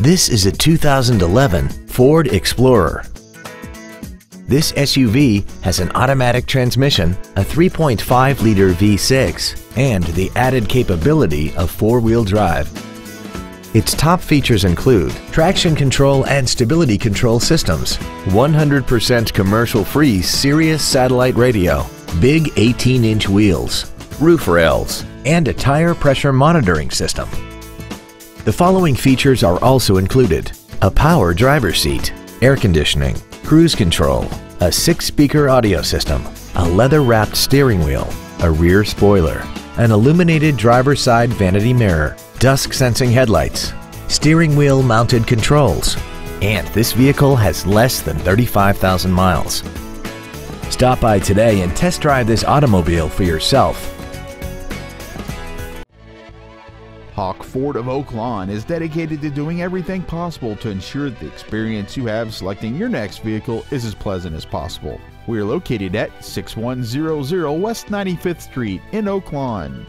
This is a 2011 Ford Explorer. This SUV has an automatic transmission, a 3.5-liter V6, and the added capability of four-wheel drive. Its top features include traction control and stability control systems, 100% commercial-free Sirius satellite radio, big 18-inch wheels, roof rails, and a tire pressure monitoring system. The following features are also included. A power driver seat, air conditioning, cruise control, a six-speaker audio system, a leather-wrapped steering wheel, a rear spoiler, an illuminated driver's side vanity mirror, dusk-sensing headlights, steering wheel mounted controls, and this vehicle has less than 35,000 miles. Stop by today and test drive this automobile for yourself. Hawk Ford of Oak Lawn is dedicated to doing everything possible to ensure that the experience you have selecting your next vehicle is as pleasant as possible. We are located at 6100 West 95th Street in Oak Lawn.